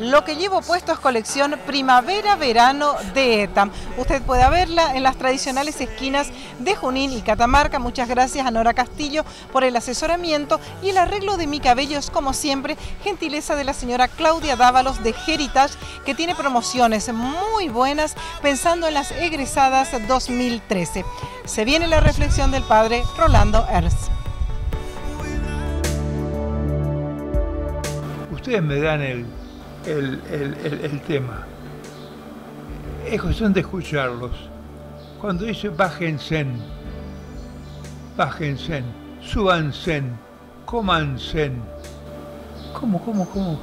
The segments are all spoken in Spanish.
Lo que llevo puesto es colección primavera-verano de ETAM. Usted puede verla en las tradicionales esquinas de Junín y Catamarca. Muchas gracias a Nora Castillo por el asesoramiento y el arreglo de mi cabello es como siempre gentileza de la señora Claudia Dávalos de Heritage que tiene promociones muy buenas pensando en las egresadas 2013. Se viene la reflexión del padre Rolando Ernst. Ustedes me dan el, el, tema. Es cuestión de escucharlos. Cuando dice bájense, bájense, súbanse, cómanse. ¿Cómo, cómo, cómo?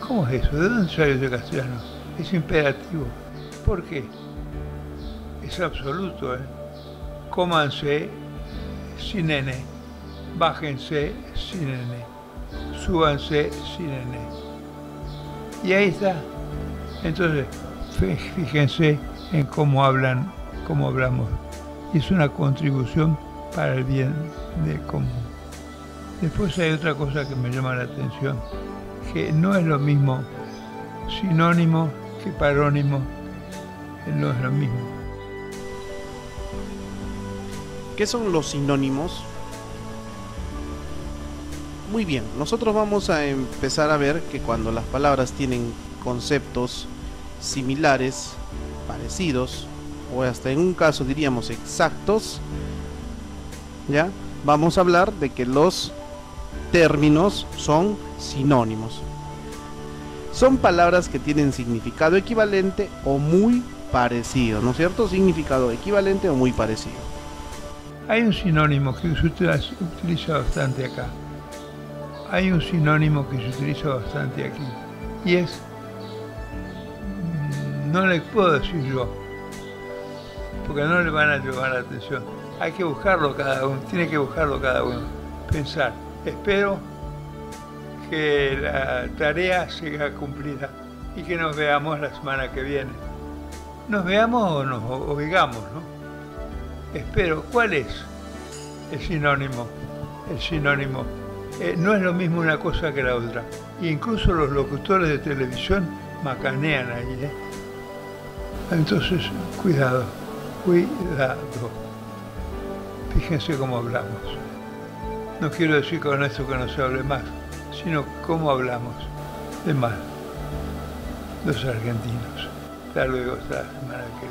¿Cómo es eso? ¿De dónde sale ese castellano? Es imperativo. ¿Por qué? Es absoluto, ¿eh? Cómanse sin nene, bájense sin nene, súbanse sin nene. Y ahí está. Entonces, fíjense en cómo hablan, cómo hablamos. Es una contribución para el bien de común. Después hay otra cosa que me llama la atención, que no es lo mismo sinónimo que parónimo, no es lo mismo. ¿Qué son los sinónimos? Muy bien, nosotros vamos a empezar a ver que cuando las palabras tienen conceptos similares, parecidos, o hasta en un caso diríamos exactos, ¿ya? Vamos a hablar de que los términos son sinónimos. Son palabras que tienen significado equivalente o muy parecido, ¿no es cierto? Significado equivalente o muy parecido. Hay un sinónimo que se utiliza bastante acá. Hay un sinónimo que se utiliza bastante aquí. Y es, mm, no le puedo decir yo, porque no le van a llevar la atención. Hay que buscarlo cada uno, tiene que buscarlo cada uno. Pensar, espero que la tarea siga cumplida y que nos veamos la semana que viene. Nos veamos o nos oigamos, ¿no? espero, ¿cuál es el sinónimo? El sinónimo. Eh, no es lo mismo una cosa que la otra. incluso los locutores de televisión macanean ahí. ¿eh? Entonces, cuidado, cuidado. Fíjense cómo hablamos. No quiero decir con esto que no se hable más, sino cómo hablamos de mal los argentinos. Hasta luego, hasta la semana que.